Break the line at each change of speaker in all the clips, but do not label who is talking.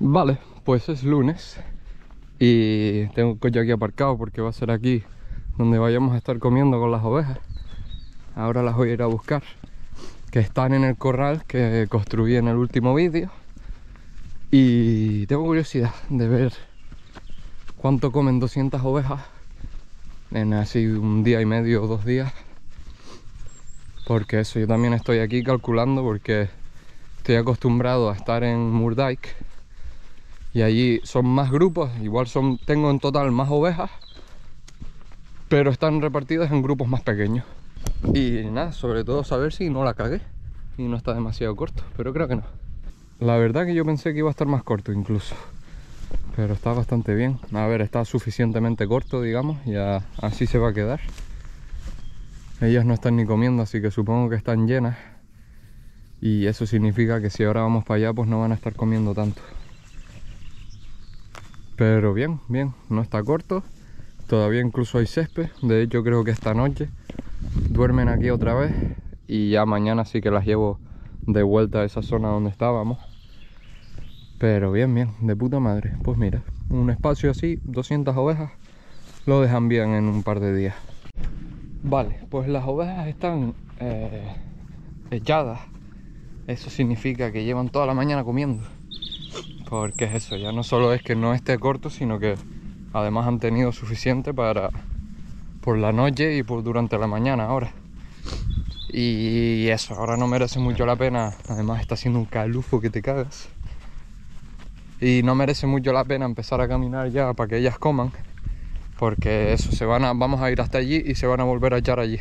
Vale, pues es lunes y tengo el coche aquí aparcado porque va a ser aquí donde vayamos a estar comiendo con las ovejas. Ahora las voy a ir a buscar, que están en el corral que construí en el último vídeo. Y tengo curiosidad de ver cuánto comen 200 ovejas en así un día y medio o dos días. Porque eso, yo también estoy aquí calculando porque estoy acostumbrado a estar en Murdyke y allí son más grupos, igual son tengo en total más ovejas, pero están repartidas en grupos más pequeños. Y nada, sobre todo saber si no la cagué y no está demasiado corto, pero creo que no. La verdad que yo pensé que iba a estar más corto incluso, pero está bastante bien. A ver, está suficientemente corto, digamos, y así se va a quedar. Ellas no están ni comiendo, así que supongo que están llenas. Y eso significa que si ahora vamos para allá, pues no van a estar comiendo tanto. Pero bien, bien, no está corto. Todavía incluso hay césped. De hecho creo que esta noche duermen aquí otra vez. Y ya mañana sí que las llevo de vuelta a esa zona donde estábamos. Pero bien, bien, de puta madre. Pues mira, un espacio así, 200 ovejas, lo dejan bien en un par de días. Vale, pues las ovejas están eh, echadas. Eso significa que llevan toda la mañana comiendo. Porque es eso, ya no solo es que no esté corto, sino que además han tenido suficiente para por la noche y por durante la mañana ahora. Y eso, ahora no merece mucho la pena. Además está haciendo un calufo que te cagas. Y no merece mucho la pena empezar a caminar ya para que ellas coman. Porque eso, se van a, vamos a ir hasta allí y se van a volver a echar allí.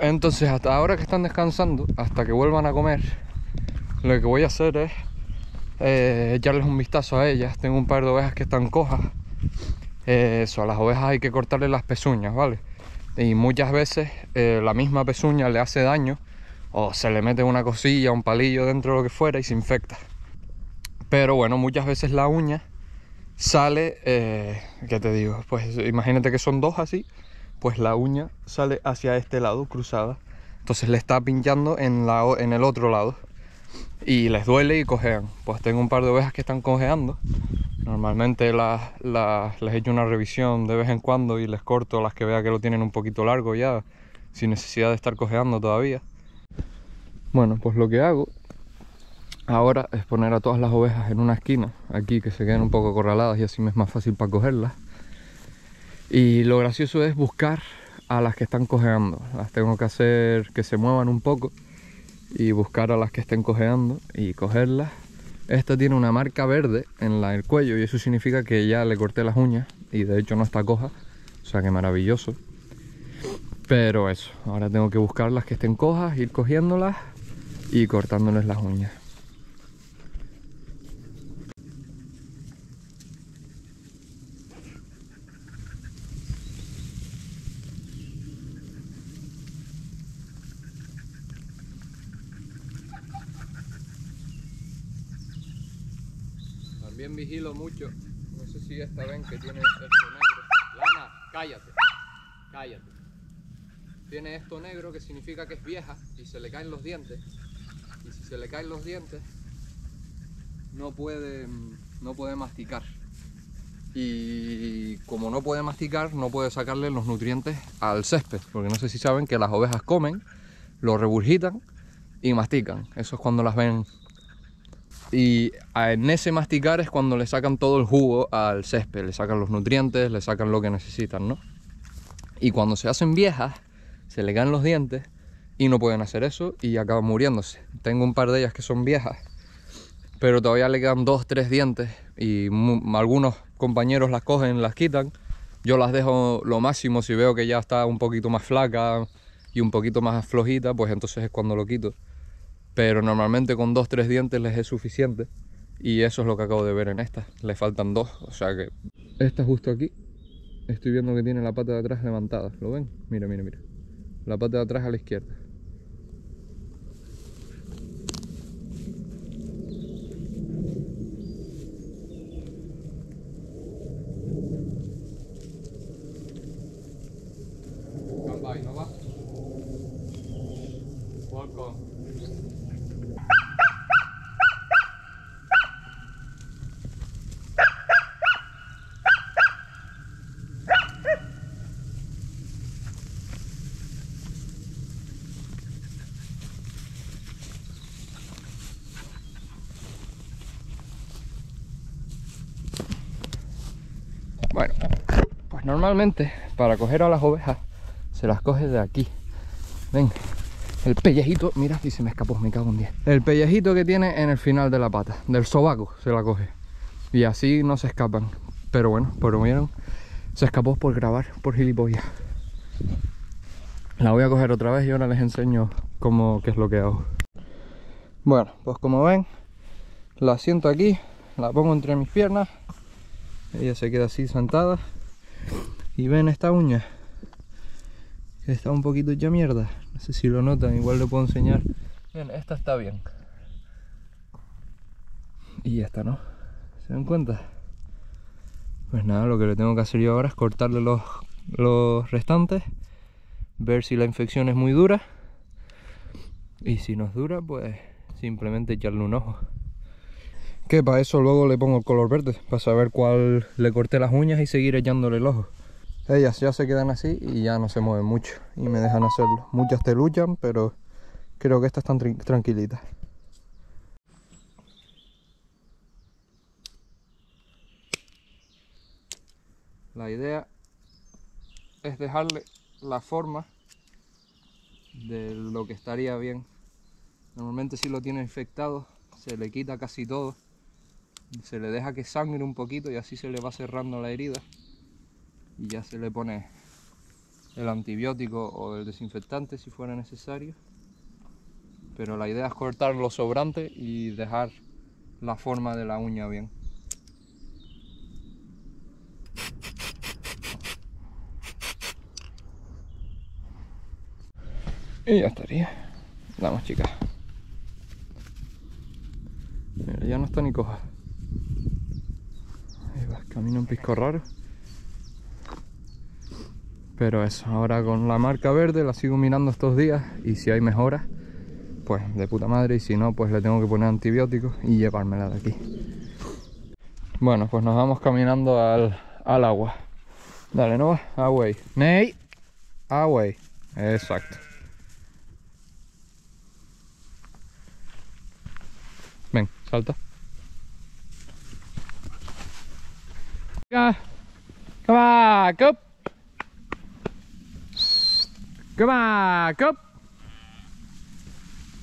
Entonces hasta ahora que están descansando, hasta que vuelvan a comer, lo que voy a hacer es eh, echarles un vistazo a ellas. Tengo un par de ovejas que están cojas. Eh, eso, a las ovejas hay que cortarle las pezuñas, ¿vale? Y muchas veces eh, la misma pezuña le hace daño o se le mete una cosilla, un palillo dentro de lo que fuera y se infecta. Pero bueno, muchas veces la uña sale, ¿qué te digo? Pues imagínate que son dos así, pues la uña sale hacia este lado, cruzada. Entonces le está pinchando en, la, en el otro lado y les duele y cojean. Pues tengo un par de ovejas que están cojeando. Normalmente las, les echo una revisión de vez en cuando y les corto las que vea que lo tienen un poquito largo ya, sin necesidad de estar cojeando todavía. Bueno, pues lo que hago ahora es poner a todas las ovejas en una esquina, aquí que se queden un poco acorraladas y así me es más fácil para cogerlas. Y lo gracioso es buscar a las que están cojeando. Las tengo que hacer que se muevan un poco y buscar a las que estén cojeando y cogerlas. Esta tiene una marca verde en la, el cuello y eso significa que ya le corté las uñas y de hecho no está coja, o sea que maravilloso. Pero eso, ahora tengo que buscar las que estén cojas, ir cogiéndolas y cortándoles las uñas. También vigilo mucho. No sé si esta ven que tiene esto negro. Lana, cállate. Cállate. Tiene esto negro que significa que es vieja y se le caen los dientes. Y si se le caen los dientes, no puede, no puede masticar. Y como no puede masticar, no puede sacarle los nutrientes al césped. Porque no sé si saben que las ovejas comen, lo regurgitan y mastican. Eso es cuando las ven y en ese masticar es cuando le sacan todo el jugo al césped, le sacan los nutrientes, le sacan lo que necesitan, ¿no? Y cuando se hacen viejas, se le caen los dientes y no pueden hacer eso y acaban muriéndose. Tengo un par de ellas que son viejas, pero todavía le quedan dos, tres dientes y algunos compañeros las cogen, las quitan. Yo las dejo lo máximo si veo que ya está un poquito más flaca y un poquito más flojita, pues entonces es cuando lo quito pero normalmente con dos tres dientes les es suficiente. Y eso es lo que acabo de ver en esta. Le faltan dos o sea que esta justo aquí. Estoy viendo que tiene la pata de atrás levantada. ¿lo ven? mira mira mira. La pata de atrás a la izquierda. ¿no va? Bueno, normalmente para coger a las ovejas se las coge de aquí. Ven, el pellejito, mira, y se me escapó, me cago en 10. El pellejito que tiene en el final de la pata, del sobaco se la coge. Y así no se escapan. Pero bueno, por vieron, se escapó por grabar, por gilipollas. La voy a coger otra vez y ahora les enseño cómo, qué es lo que hago. Bueno, pues como ven, la siento aquí, la pongo entre mis piernas. Ella se queda así sentada. Y ven esta uña, que está un poquito ya mierda. No sé si lo notan, igual lo puedo enseñar. Bien, esta está bien. Y esta no. ¿Se dan cuenta? Pues nada, lo que le tengo que hacer yo ahora es cortarle los, los restantes. Ver si la infección es muy dura. Y si no es dura, pues simplemente echarle un ojo. Que para eso luego le pongo el color verde, para saber cuál le corté las uñas y seguir echándole el ojo. Ellas ya se quedan así y ya no se mueven mucho y me dejan hacerlo. Muchas te luchan, pero creo que estas están tranquilitas. La idea es dejarle la forma de lo que estaría bien. Normalmente si lo tiene infectado se le quita casi todo. Se le deja que sangre un poquito y así se le va cerrando la herida. Y ya se le pone el antibiótico o el desinfectante si fuera necesario. Pero la idea es cortar lo sobrante y dejar la forma de la uña bien. Y ya estaría. Vamos chicas. ya no está ni coja. Camino un pisco raro. Pero eso, ahora con la marca verde la sigo mirando estos días y si hay mejoras, pues de puta madre y si no, pues le tengo que poner antibióticos y llevármela de aquí. Bueno, pues nos vamos caminando al, al agua. Dale, ¿no? Away. Ney. Away. Exacto. Ven, salta. Come on, up. Come on, up.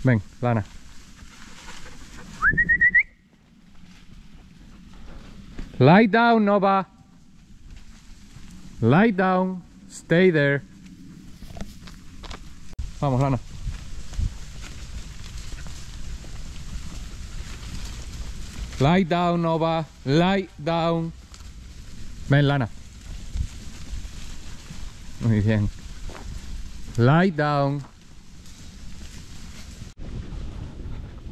Ven, Lana. Lie down, Nova. Lie down. Stay there. Vamos, Lana. Lie down, Nova. Lie down. Ven, Lana. Muy bien. Lie down.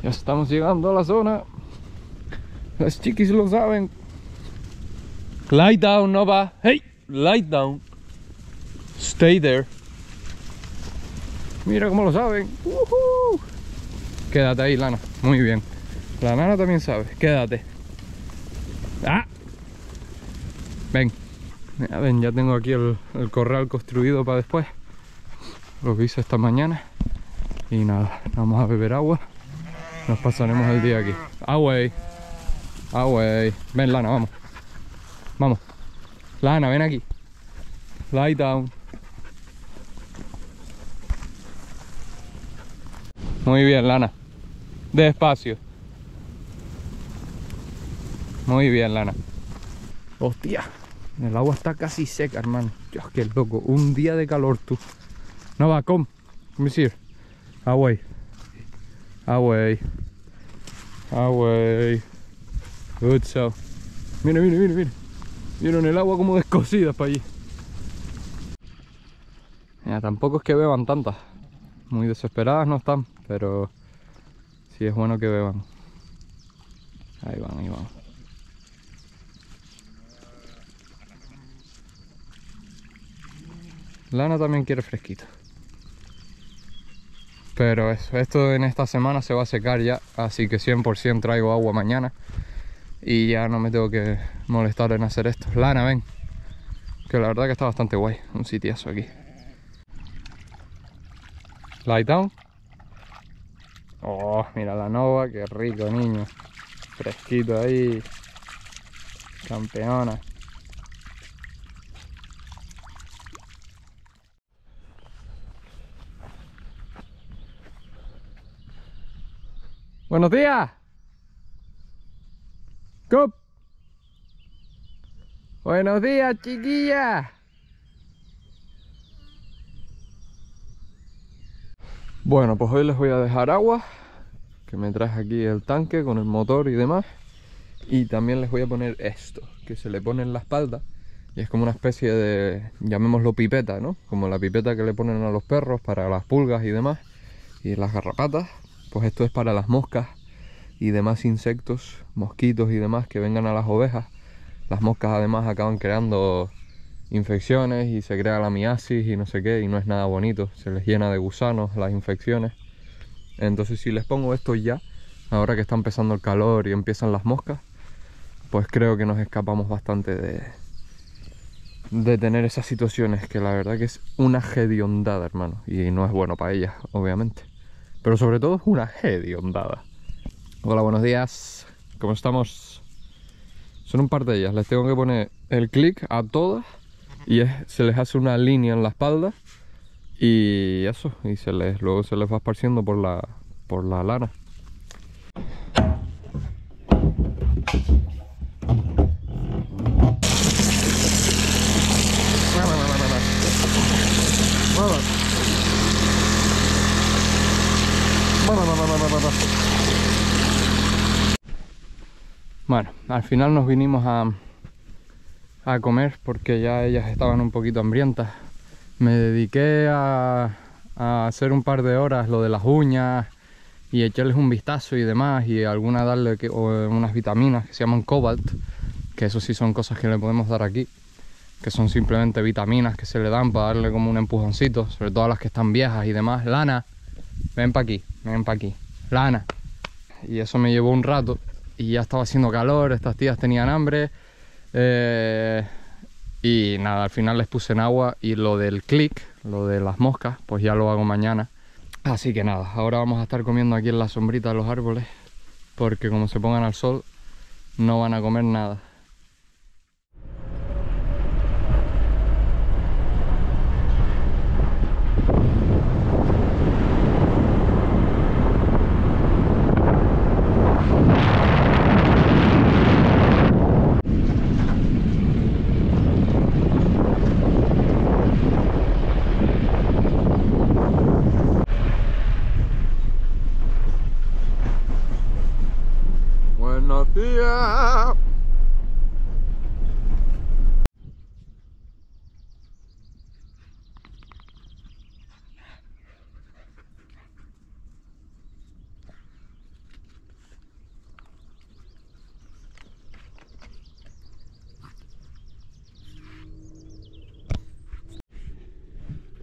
Ya estamos llegando a la zona. Las chiquis lo saben. Lie down, Nova. Hey, lie down. Stay there. Mira cómo lo saben. Quédate ahí, Lana. Muy bien. La nana también sabe. Quédate. ¡Ah! Ven. Ya ven, ya tengo aquí el, corral construido para después. Lo que hice esta mañana. Y nada, vamos a beber agua. Nos pasaremos el día aquí. Away. Away. Ven, Lana, vamos. Vamos. Lana, ven aquí. Lie down. Muy bien, Lana. Despacio. Muy bien, Lana. Hostia, el agua está casi seca, hermano. Dios, qué loco. Un día de calor, tú. No va, come. Come here. Away. Away. Away. Good so. Mira, mira, mira, mira. Vieron el agua como descosida para allí. Mira, tampoco es que beban tantas. Muy desesperadas no están, pero sí es bueno que beban. Ahí van, ahí van. Lana también quiere fresquito. Pero eso, esto en esta semana se va a secar ya, así que 100% traigo agua mañana. Y ya no me tengo que molestar en hacer esto. Lana, ven. Que la verdad que está bastante guay, un sitiazo aquí. Light down. Oh, mira la nova, qué rico niño. Fresquito ahí. Campeona. Buenos días. Cop. Buenos días, chiquilla. Bueno, pues hoy les voy a dejar agua, que me traje aquí el tanque con el motor y demás. Y también les voy a poner esto, que se le pone en la espalda. Y es como una especie de, llamémoslo pipeta, ¿no? Como la pipeta que le ponen a los perros para las pulgas y demás. Y las garrapatas. Pues esto es para las moscas y demás insectos, mosquitos y demás que vengan a las ovejas. Las moscas además acaban creando infecciones y se crea la miasis y no sé qué y no es nada bonito, se les llena de gusanos las infecciones. Entonces si les pongo esto ya, ahora que está empezando el calor y empiezan las moscas, pues creo que nos escapamos bastante de, de tener esas situaciones que la verdad que es una hediondada, hermano, y no es bueno para ellas, obviamente. Pero sobre todo es una hediondada. Hola, buenos días. ¿Cómo estamos? Son un par de ellas. Les tengo que poner el clic a todas y se les hace una línea en la espalda y eso, y se les, luego se les va esparciendo por la, por la lana. Bueno, al final nos vinimos a, a comer porque ya ellas estaban un poquito hambrientas. Me dediqué a, hacer un par de horas lo de las uñas y echarles un vistazo y demás y alguna darle unas vitaminas que se llaman cobalt, que eso sí son cosas que le podemos dar aquí, que son simplemente vitaminas que se le dan para darle como un empujoncito, sobre todo a las que están viejas y demás. Lana, ven para aquí, ven para aquí, lana. Y eso me llevó un rato y ya estaba haciendo calor, estas tías tenían hambre eh, y nada, al final les puse en agua y lo del click, lo de las moscas, pues ya lo hago mañana. Así que nada, ahora vamos a estar comiendo aquí en la sombrita de los árboles porque como se pongan al sol no van a comer nada.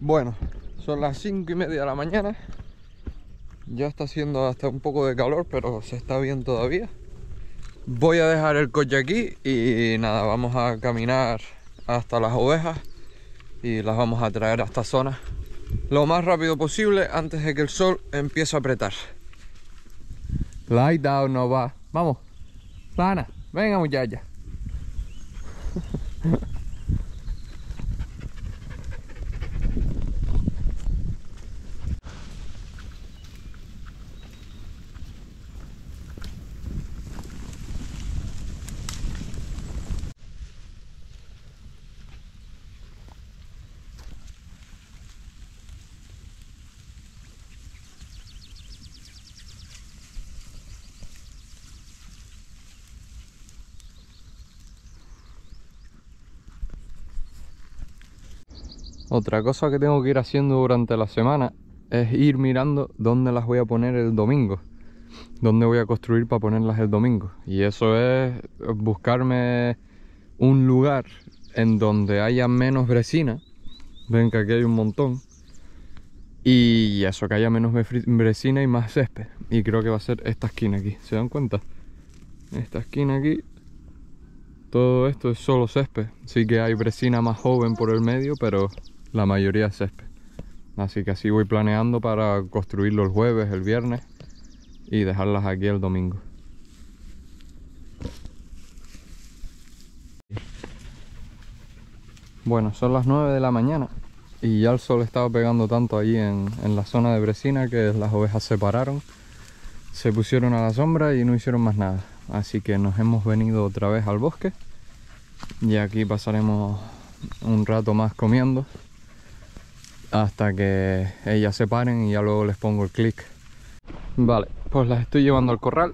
Bueno, son las 5 y media de la mañana. Ya está haciendo hasta un poco de calor, pero se está bien todavía. Voy a dejar el coche aquí y nada, vamos a caminar hasta las ovejas y las vamos a traer a esta zona lo más rápido posible antes de que el sol empiece a apretar. Light down no va. Vamos. Lana, venga muchacha. Otra cosa que tengo que ir haciendo durante la semana es ir mirando dónde las voy a poner el domingo. Dónde voy a construir para ponerlas el domingo. Y eso es buscarme un lugar en donde haya menos bresina. Ven que aquí hay un montón. Y eso, que haya menos bresina y más césped. Y creo que va a ser esta esquina aquí. ¿Se dan cuenta? Esta esquina aquí. Todo esto es solo césped. Sí que hay bresina más joven por el medio, pero la mayoría es césped. Así que así voy planeando para construirlo el jueves, el viernes y dejarlas aquí el domingo. Bueno, son las 9 de la mañana y ya el sol estaba pegando tanto ahí en, en la zona de Bresina que las ovejas se pararon se pusieron a la sombra y no hicieron más nada. Así que nos hemos venido otra vez al bosque y aquí pasaremos un rato más comiendo hasta que ellas se paren y ya luego les pongo el clic. Vale, pues las estoy llevando al corral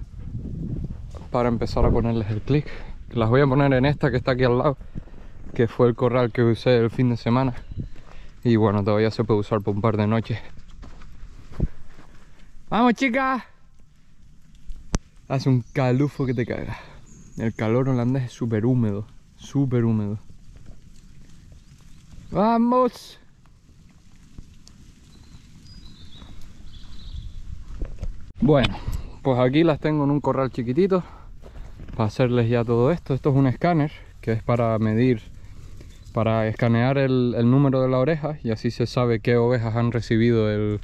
para empezar a ponerles el clic. Las voy a poner en esta que está aquí al lado, que fue el corral que usé el fin de semana. Y bueno, todavía se puede usar por un par de noches. ¡Vamos, chicas! Hace un calufo que te caga. El calor holandés es súper húmedo, súper húmedo. ¡Vamos! Bueno, pues aquí las tengo en un corral chiquitito para hacerles ya todo esto. Esto es un escáner que es para medir, para escanear el, número de la oreja y así se sabe qué ovejas han recibido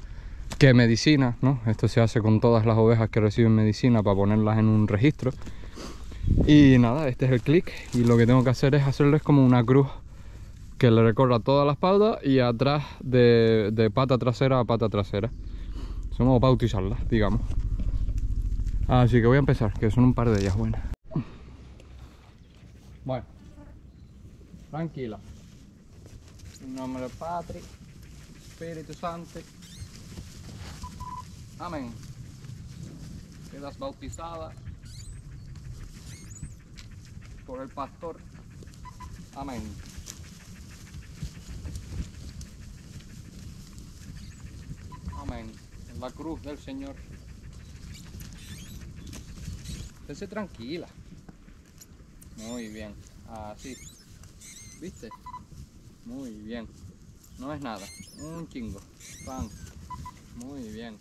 qué medicina, ¿no? Esto se hace con todas las ovejas que reciben medicina para ponerlas en un registro. Y nada, este es el clic y lo que tengo que hacer es hacerles como una cruz que le recorra toda la espalda y atrás de, de pata trasera a pata trasera. Somos para utilizarlas, digamos. Así que voy a empezar, que son un par de ellas buenas. Bueno, tranquila. En nombre del Padre, Espíritu Santo. Amén. Quedas bautizada por el pastor. Amén. En la cruz del Señor. Estése tranquila. Muy bien. Así. ¿Viste? Muy bien. No es nada. Un chingo. Pan. Muy bien.